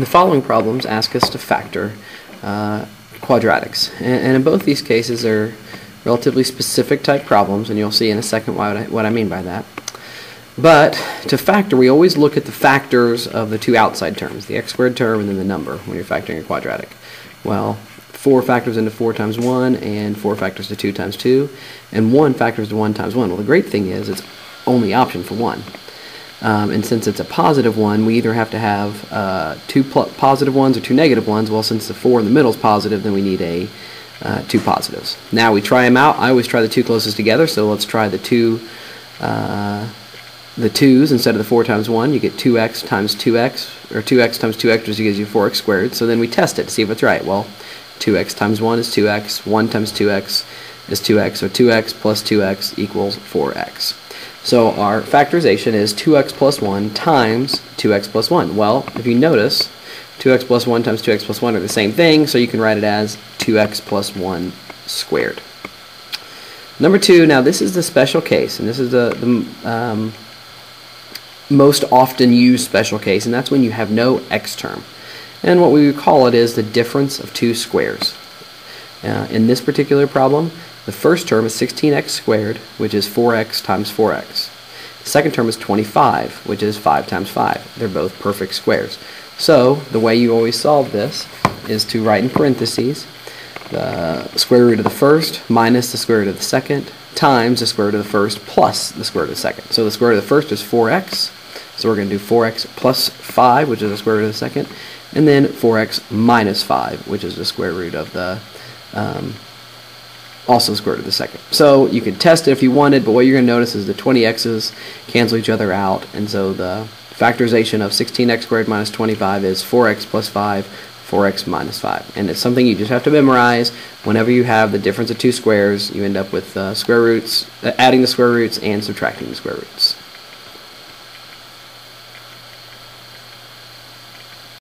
The following problems ask us to factor uh, quadratics. And, and in both these cases are relatively specific type problems, and you'll see in a second what I, what I mean by that. But to factor, we always look at the factors of the two outside terms, the x squared term and then the number when you're factoring a quadratic. Well, 4 factors into 4 times 1, and 4 factors to 2 times 2, and 1 factors to 1 times 1. Well, the great thing is it's only option for 1. Um, and since it's a positive one, we either have to have uh, two positive ones or two negative ones. Well, since the 4 in the middle is positive, then we need a uh, two positives. Now we try them out. I always try the two closest together, so let's try the two uh, the 2's instead of the 4 times 1. You get 2x times 2x, or 2x times 2x gives you 4x squared. So then we test it to see if it's right. Well, 2x times 1 is 2x, 1 times 2x is 2x, so 2x plus 2x equals 4x. So our factorization is 2x plus 1 times 2x plus 1. Well, if you notice, 2x plus 1 times 2x plus 1 are the same thing, so you can write it as 2x plus 1 squared. Number two, now this is the special case, and this is the, the um, most often used special case, and that's when you have no x term. And what we would call it is the difference of two squares. Uh, in this particular problem, the first term is 16x squared, which is 4x times 4x. The second term is 25, which is 5 times 5. They're both perfect squares. So the way you always solve this is to write in parentheses the square root of the first minus the square root of the second times the square root of the first plus the square root of the second. So the square root of the first is 4x. So we're going to do 4x plus 5, which is the square root of the second, and then 4x minus 5, which is the square root of the um, also square root of the second. So you could test it if you wanted, but what you're going to notice is the 20x's cancel each other out, and so the factorization of 16x squared minus 25 is 4x plus 5, 4x minus 5. And it's something you just have to memorize. Whenever you have the difference of two squares, you end up with uh, square roots, uh, adding the square roots and subtracting the square roots.